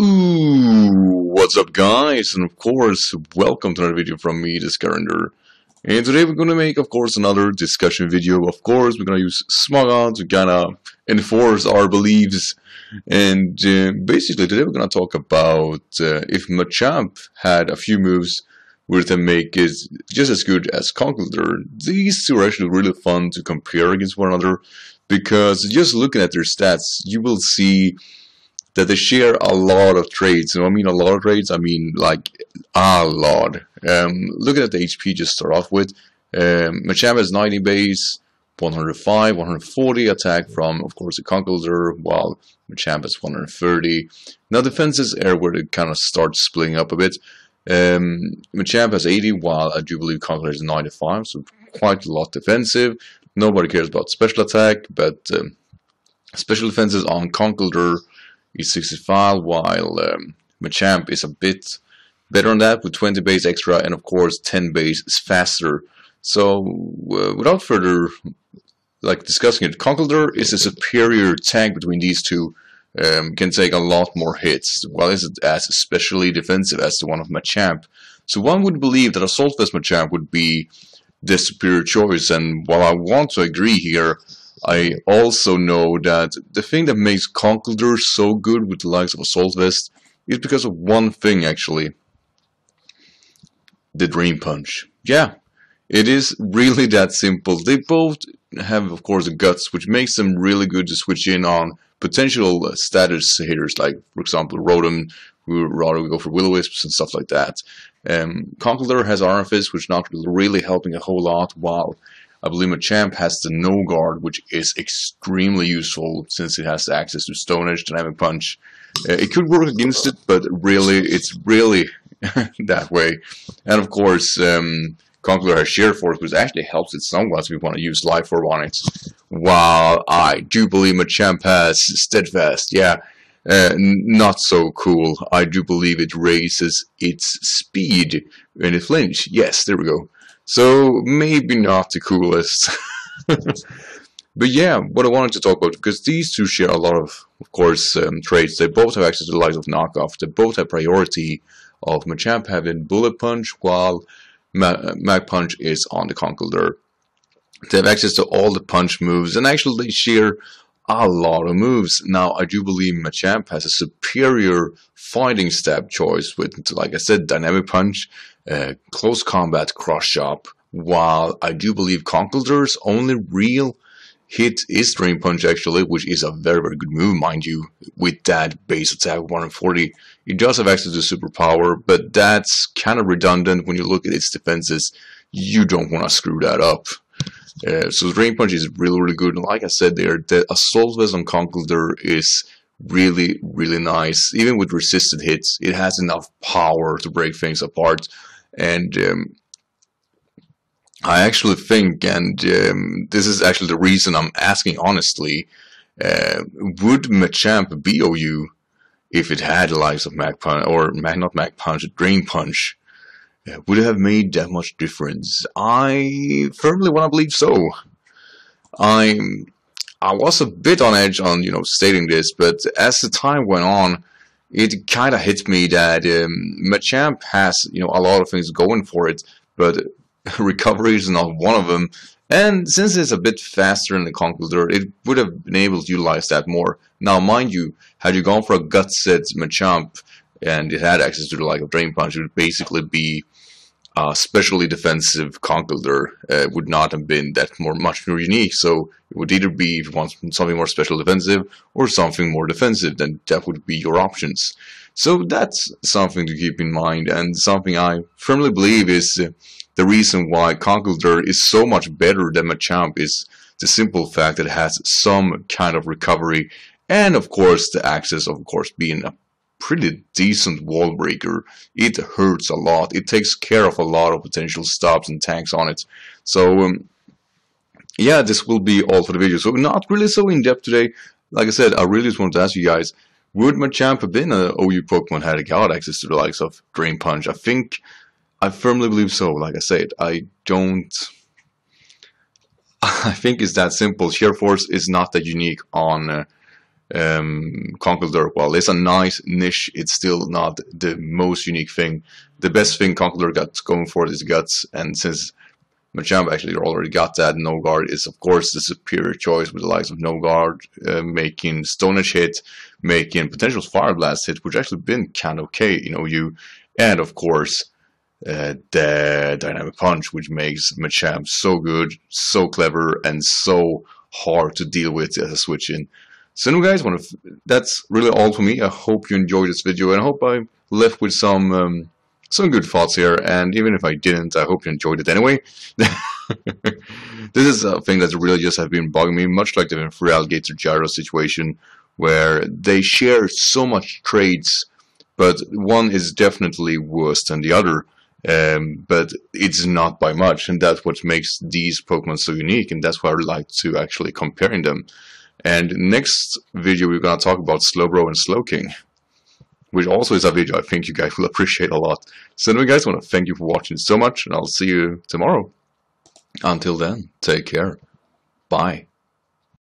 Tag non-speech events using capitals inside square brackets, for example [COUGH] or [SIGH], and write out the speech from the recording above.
Ooh, what's up guys? And of course, welcome to another video from me, the Skyrander. And today we're going to make, of course, another discussion video. Of course, we're going to use Smogon to kind of enforce our beliefs. And uh, basically, today we're going to talk about uh, if Machamp had a few moves with him make it just as good as Conkeldurr. These two are actually really fun to compare against one another because just looking at their stats, you will see that they share a lot of traits. And I mean a lot of trades, I mean like a lot. Um, at the HP just start off with, um, Machamp has 90 base, 105, 140 attack from, of course, the Conkeldurr, while Machamp has 130. Now defenses are where it kind of starts splitting up a bit. Um, Machamp has 80, while I do believe Conkeldurr is 95, so quite a lot defensive. Nobody cares about special attack, but um, special defenses on Conkeldurr is 65, while um, Machamp is a bit better on that with 20 base extra, and of course 10 base is faster. So uh, without further like discussing it, Conkeldurr is a superior tank between these two. Um, can take a lot more hits, while is as especially defensive as the one of Machamp. So one would believe that Assault Vest Machamp would be the superior choice, and while I want to agree here, I also know that the thing that makes Conkeldurr so good with the likes of Assault Vest is because of one thing actually. The Drain Punch. Yeah, it is really [LAUGHS] that simple. They both have, of course, the guts, which makes them really good to switch in on potential status hitters, like, for example, Rotom, who rather go for Will-O-Wisps and stuff like that. Um, Conkeldurr has Iron Fist, which not really helping a whole lot, while I believe Machamp has the No Guard, which is extremely useful since it has access to Stone Edge, Dynamic Punch. Uh, it could work against it, but really, it's really [LAUGHS] that way. And of course, um, Conkeldurr has Sheer Force, which actually helps it somewhat if you want to use Life Orb on it. While I do believe Machamp has Steadfast, yeah. Uh, not so cool. I do believe it raises its speed when it flinch. Yes, there we go. So maybe not the coolest. [LAUGHS] but yeah, what I wanted to talk about, because these two share a lot of, of course, um, traits. They both have access to the likes of knockoff. They both have priority of Machamp having Bullet Punch, while Ma Mach Punch is on the Conkeldurr. They have access to all the punch moves, and actually they share a lot of moves. Now, I do believe Machamp has a superior fighting stab choice with, like I said, Dynamic Punch, uh, Close Combat, Cross Chop, while I do believe Conkeldurr's only real hit is Drain Punch actually, which is a very, very good move, mind you, with that base attack 140. It does have access to superpower, but that's kind of redundant when you look at its defenses. You don't want to screw that up. Uh, so Drain Punch is really, really good. And like I said there, the Assault Vest on Conkeldurr is really, really nice. Even with resisted hits, it has enough power to break things apart. And um, I actually think, and um, this is actually the reason I'm asking honestly, uh, would Machamp be OU if it had the likes of Mach Punch, or not Mach Punch, Drain Punch? Would it have made that much difference? I firmly want to believe so. I'm I was a bit on edge on you know stating this, but as the time went on, it kind of hit me that um, Machamp has you know a lot of things going for it, but [LAUGHS] recovery is not one of them. And since it's a bit faster in the Conkeldurr, it would have been able to utilize that more. Now, mind you, had you gone for a gut set Machamp and it had access to the like of Drain Punch, it would basically be uh, specially defensive Conkeldurr uh, would not have been that more much more unique. So it would either be if you want something more special defensive or something more defensive. Then that would be your options. So that's something to keep in mind, and something I firmly believe is the reason why Conkeldurr is so much better than Machamp is the simple fact that it has some kind of recovery, and of course the access, of course, being a pretty decent wall breaker. It hurts a lot. It takes care of a lot of potential stops and tanks on it. So, um, yeah, this will be all for the video. So, not really so in-depth today. Like I said, I really just wanted to ask you guys, would Machamp have been an OU Pokemon had it got access to the likes of Drain Punch? I think, I firmly believe so. Like I said, I don't... [LAUGHS] I think it's that simple. Sheer Force is not that unique on... Uh, um, while it's a nice niche, it's still not the most unique thing. The best thing Conkeldurr got going for it is guts, and since Machamp actually already got that, no guard is of course the superior choice with the likes of no guard, uh, making Stone Edge hit, making potential Fire Blast hit, which actually been kind of okay, know, you, and of course, uh, the Dynamic Punch, which makes Machamp so good, so clever, and so hard to deal with as a switch in. So anyway guys, that's really all for me. I hope you enjoyed this video and I hope I left with some um, some good thoughts here and even if I didn't, I hope you enjoyed it anyway. [LAUGHS] this is a thing that's really just have been bugging me, much like the Free Feraligatr Gyro situation where they share so much traits but one is definitely worse than the other. Um, but it's not by much, and that's what makes these Pokemon so unique, and that's why I like to actually comparing them. And next video we're gonna talk about Slowbro and Slowking, which also is a video I think you guys will [LAUGHS] appreciate a lot. So anyway guys, I want to thank you for watching so much, and I'll see you tomorrow. Until then, take care. Bye.